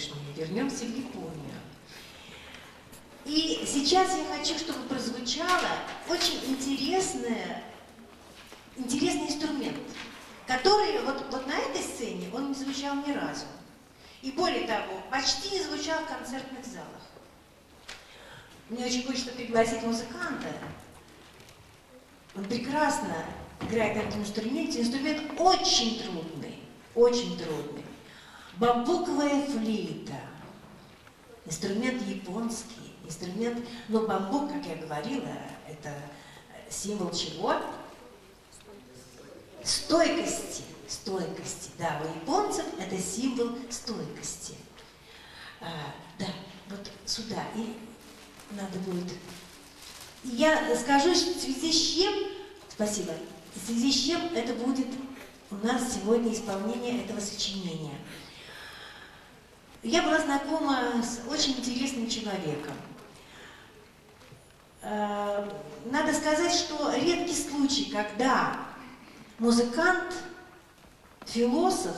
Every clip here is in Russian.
сегодняшнюю, вернемся в Японию. И сейчас я хочу, чтобы прозвучало очень интересное, интересный инструмент, который вот, вот на этой сцене он не звучал ни разу. И более того, почти не звучал в концертных залах. Мне очень хочется пригласить музыканта. Он прекрасно играет на этом инструменте. Инструмент очень трудный, очень трудный. Бамбуковая флейта. Инструмент японский, инструмент, но бамбук, как я говорила, это символ чего? Стойкости, стойкости. Да, у японцев это символ стойкости. А, да, вот сюда. И надо будет. Я скажу, в связи с чем, спасибо, в связи с чем это будет у нас сегодня исполнение этого сочинения. Я была знакома с очень интересным человеком. Э, надо сказать, что редкий случай, когда музыкант, философ,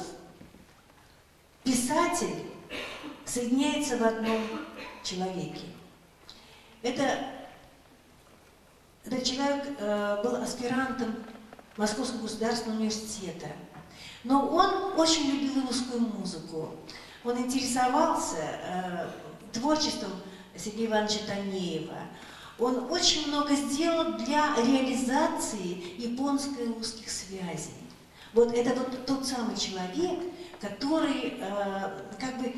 писатель соединяется в одном человеке. Это, этот человек э, был аспирантом Московского государственного университета. Но он очень любил русскую музыку. Он интересовался э, творчеством Сергея Ивановича Танеева. Он очень много сделал для реализации японско-русских связей. Вот это вот тот самый человек, который э, как бы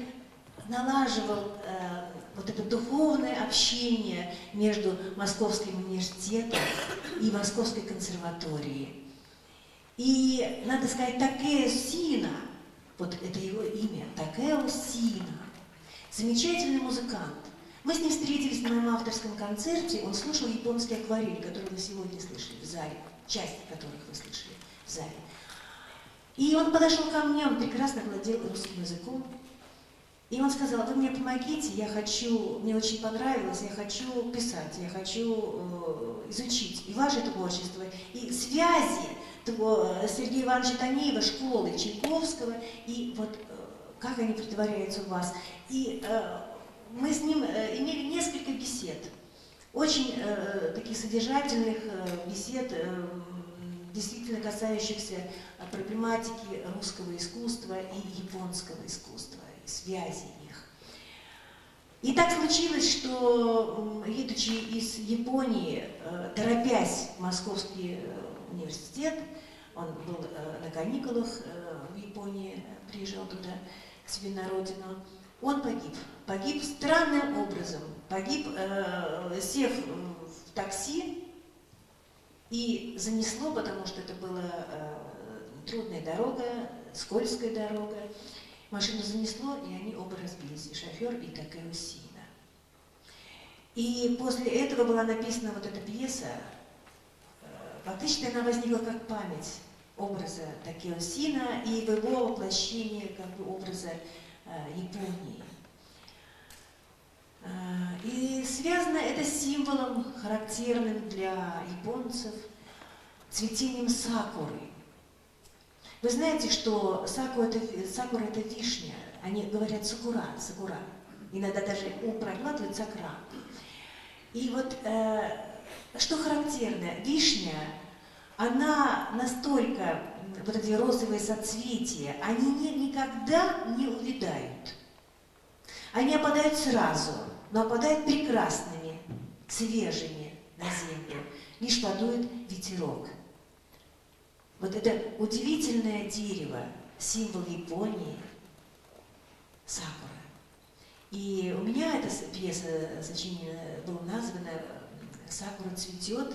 налаживал э, вот это духовное общение между Московским университетом и Московской консерваторией. И, надо сказать, Такео Сина, вот это его имя, Такео Сина, замечательный музыкант. Мы с ним встретились на моем авторском концерте, он слушал японский акварель, который вы сегодня слышали в зале, часть которых вы слышали в зале. И он подошел ко мне, он прекрасно владел русским языком, и он сказал, вы мне помогите, я хочу, мне очень понравилось, я хочу писать, я хочу э, изучить. И ваше творчество, и связи того, Сергея Ивановича Танеева, школы Чайковского, и вот э, как они притворяются у вас. И э, мы с ним э, имели несколько бесед, очень э, таких содержательных э, бесед, э, действительно касающихся проблематики русского искусства и японского искусства связи их. И так случилось, что, едучи из Японии, э, торопясь в Московский э, университет, он был э, на каникулах в Японии, приезжал туда к себе на родину, он погиб. Погиб странным образом. Погиб, сев в такси, и занесло, потому что это была трудная дорога, скользкая дорога. Машину занесло, и они оба разбились, и шофер, и Такео Сина. И после этого была написана вот эта пьеса. Фактически она возникла как память образа Такео Сина и его воплощение как бы образа э, Японии. Э, и связано это с символом, характерным для японцев, цветением сакуры – вы знаете, что сакура это, сакура это вишня. Они говорят сакура, сакура. Иногда даже у проглатывают сакра. И вот э, что характерно, вишня, она настолько, вот эти розовые соцветия, они не, никогда не увядают. Они опадают сразу, но опадают прекрасными, свежими на землю. Лишь подует ветерок. Вот это удивительное дерево, символ Японии, сакура. И у меня эта пьеса сочинена была названа «Сакура цветет»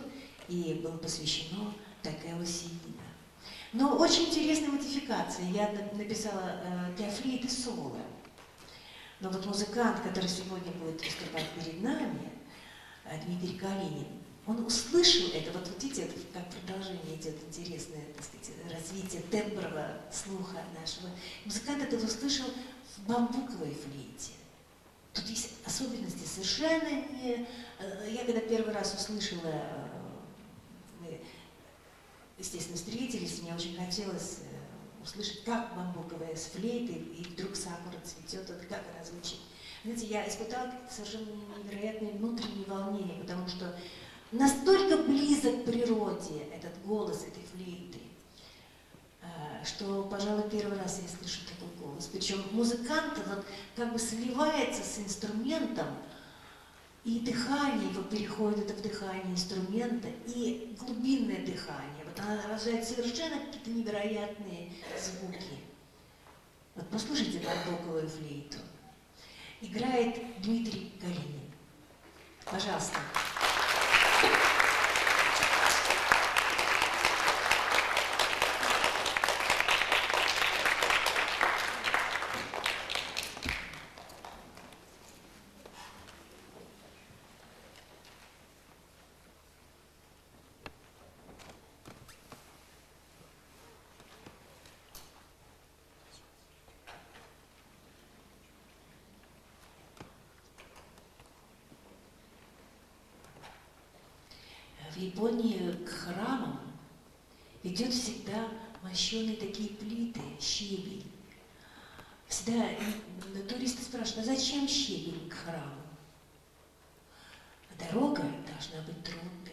и было посвящено Такео Сиина. Но очень интересная модификация. Я написала для флейты соло. Но вот музыкант, который сегодня будет выступать перед нами, э, Дмитрий Калинин, он услышал это, вот видите, это как продолжение идет интересное, так сказать, развитие тембрового слуха нашего. Музыкант это услышал в бамбуковой флейте. Есть особенности совершенно не... Э, я когда первый раз услышала, э, мы, естественно, встретились, мне очень хотелось э, услышать, как бамбуковая с флейты, и вдруг сакура цветет, вот как она звучит. Знаете, я испытала совершенно невероятное внутреннее волнение, потому что настолько близок к природе этот голос этой флейты, э, что, пожалуй, первый раз я слышу такой голос. Причем музыкант вот, как бы сливается с инструментом, и дыхание его переходит это в дыхание инструмента, и глубинное дыхание. Вот она рождает совершенно какие-то невероятные звуки. Вот послушайте барбоковую флейту. Играет Дмитрий Галинин. Пожалуйста. В Японии к храмам ведет всегда мощеные такие плиты, щебень. Всегда туристы спрашивают, а зачем щебень к храму? Дорога должна быть трудной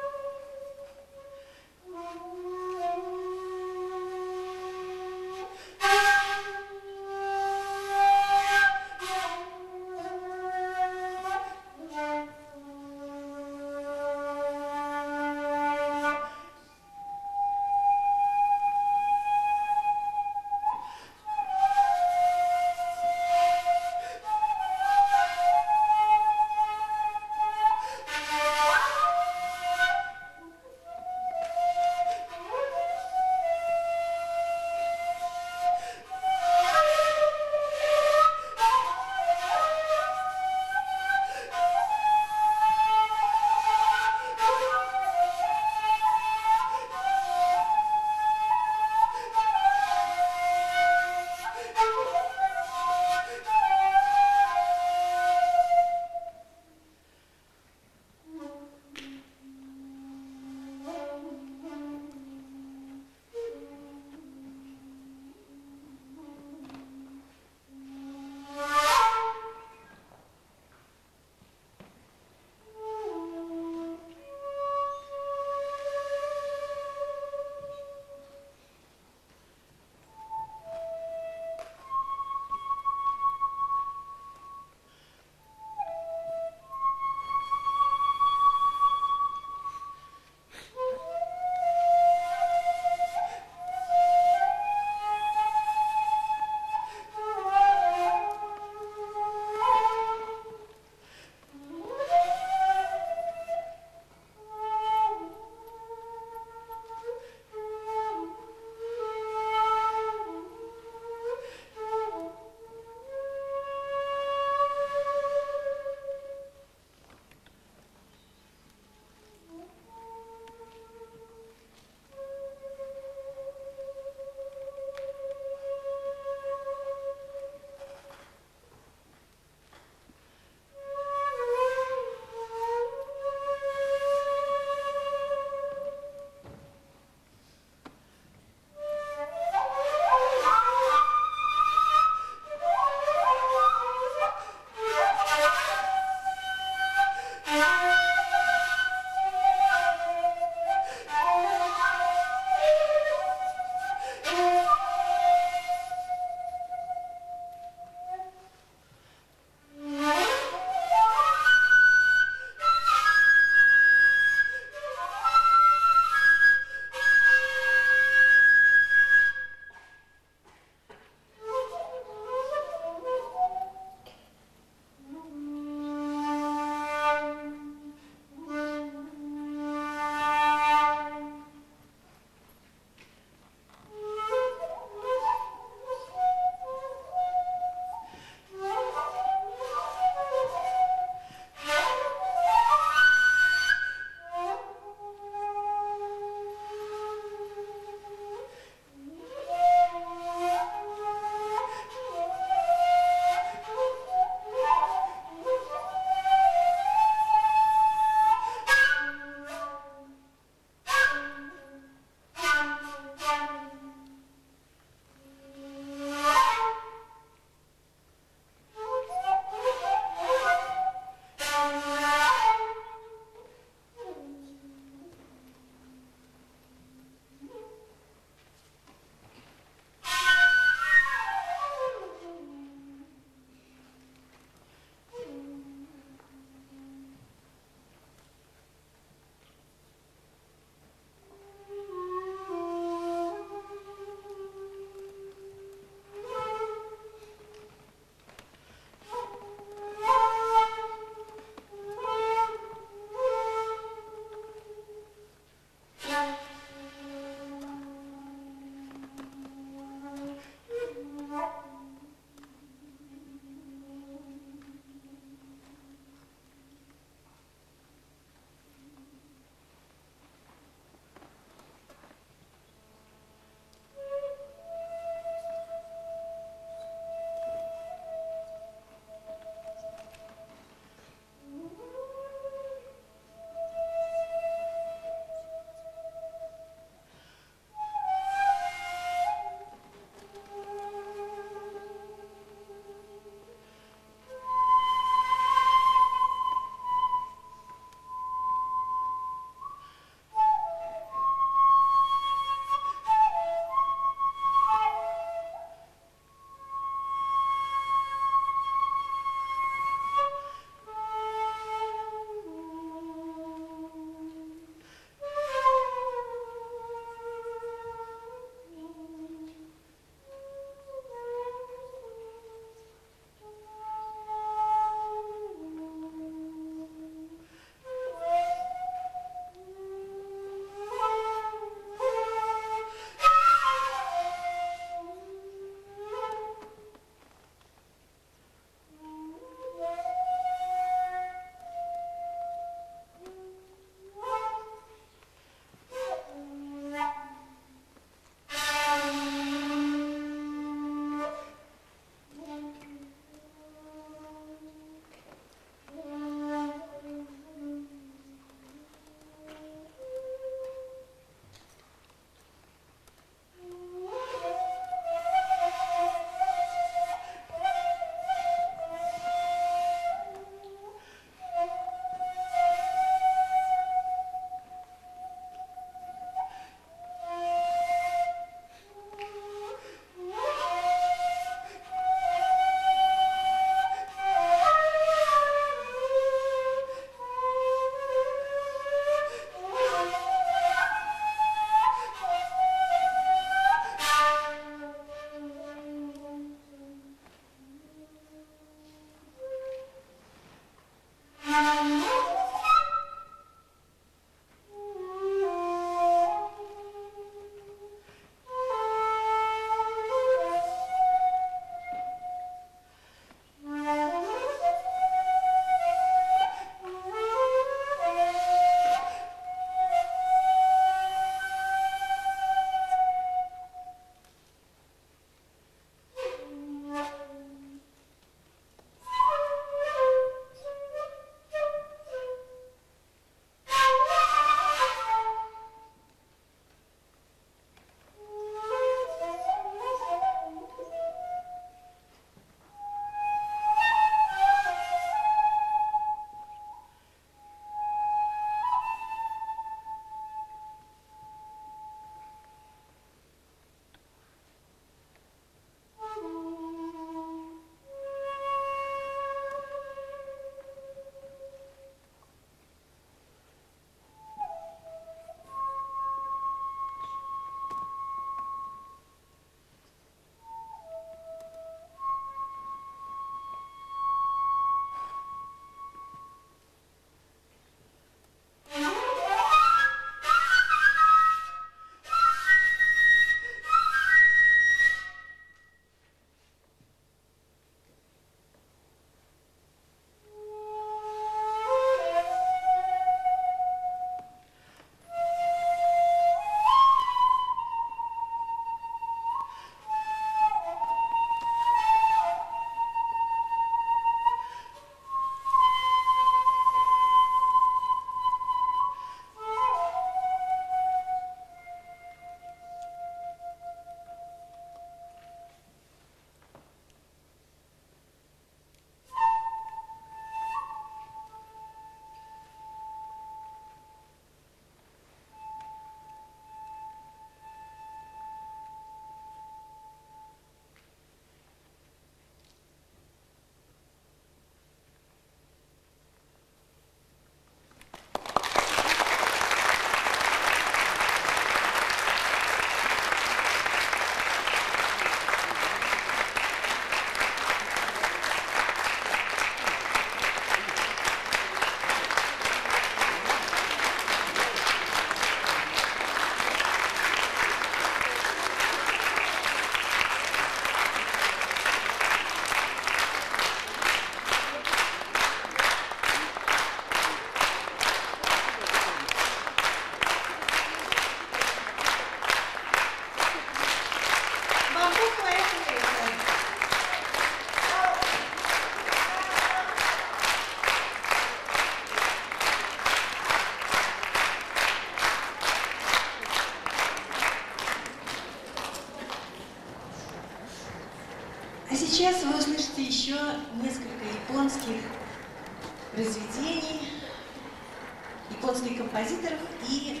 композиторов и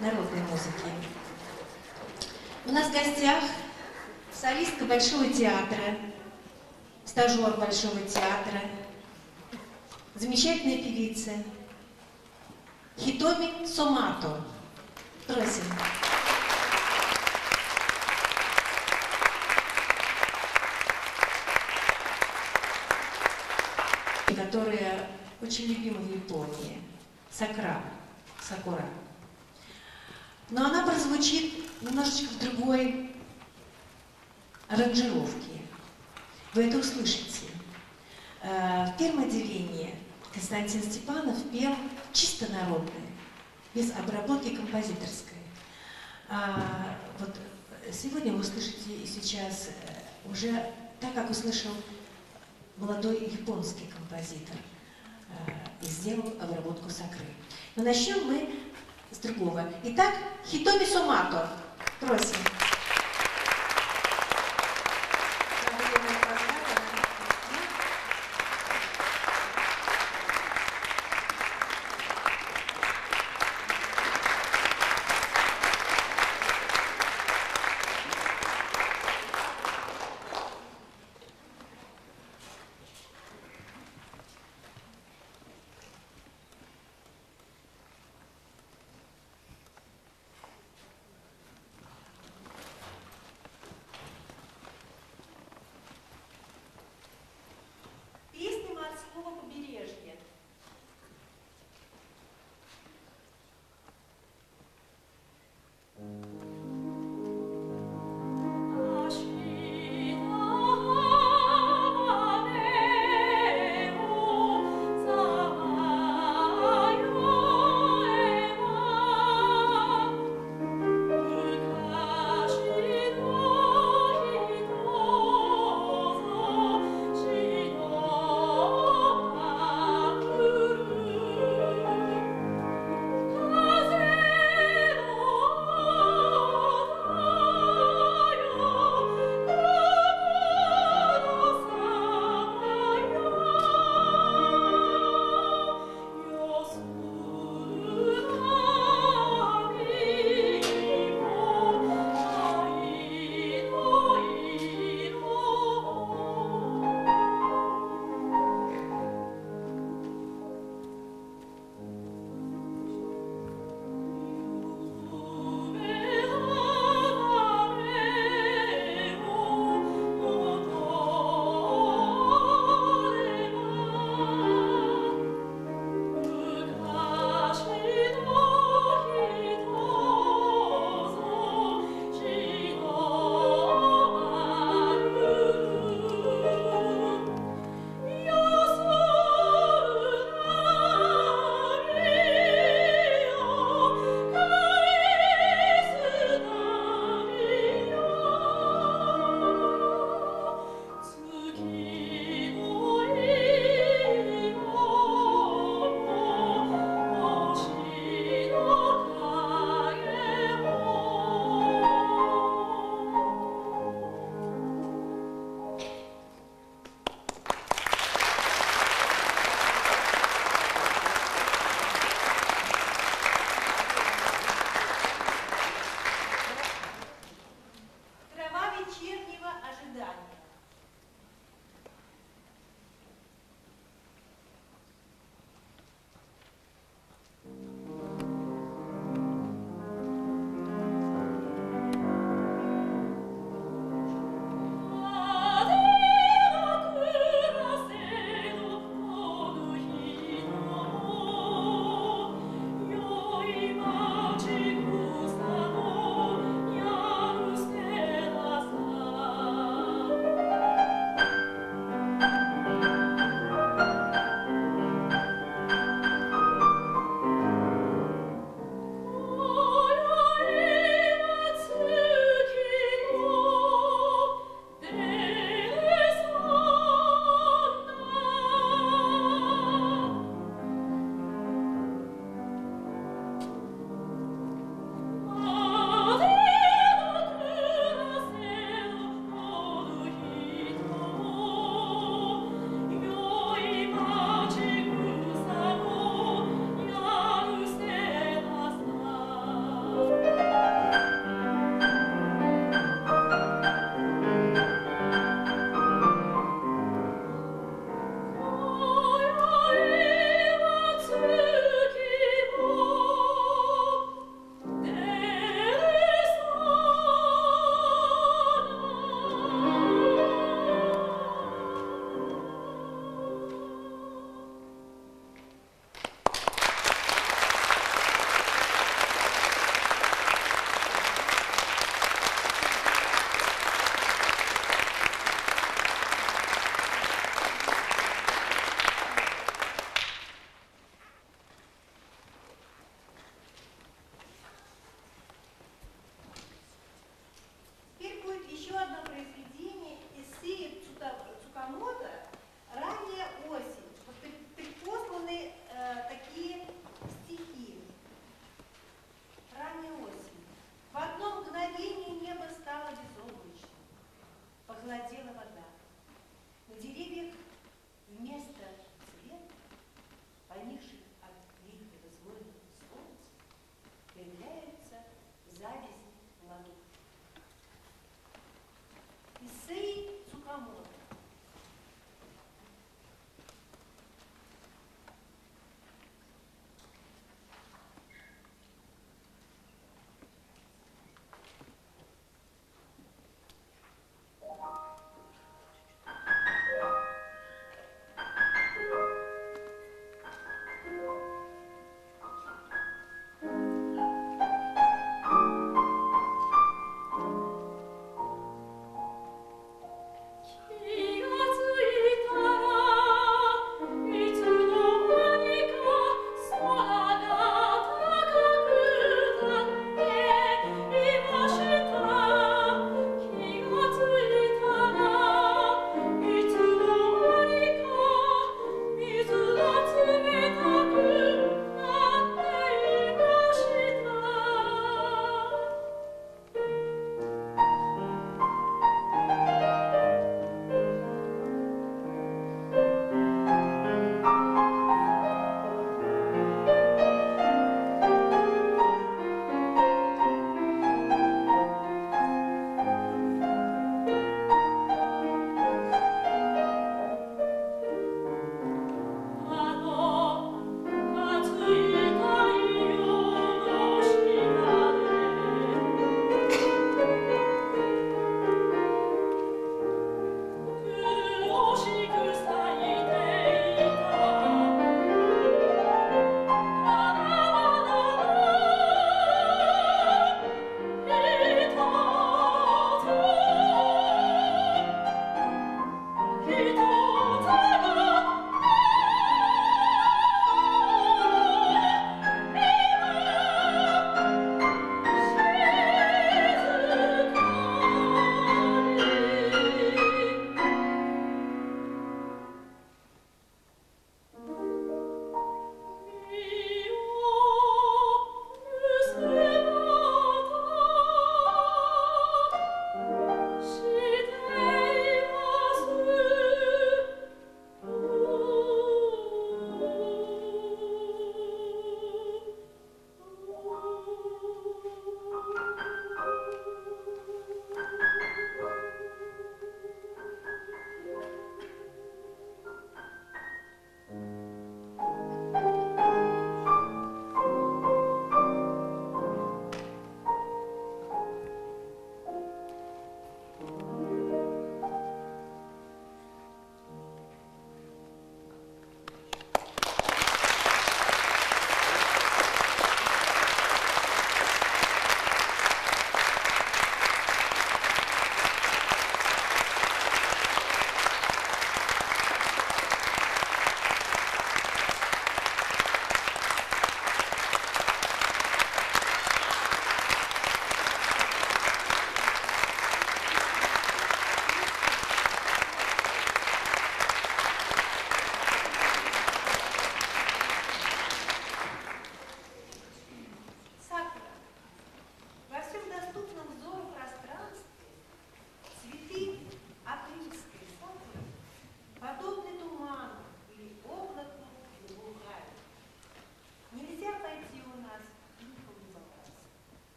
народной музыки. У нас в гостях солистка Большого театра, стажер Большого театра, замечательная певица Хитоми Сомато. Просим. Очень любима в Японии. Сакра. Сакура. Но она прозвучит немножечко в другой аранжировке. Вы это услышите. Э, в первом отделении Константин Степанов пел чисто народное, без обработки композиторской. А вот сегодня вы услышите сейчас э, уже так, как услышал молодой японский композитор и сделал обработку сакры. Но начнем мы с другого. Итак, Хитоми Сомато. Просим.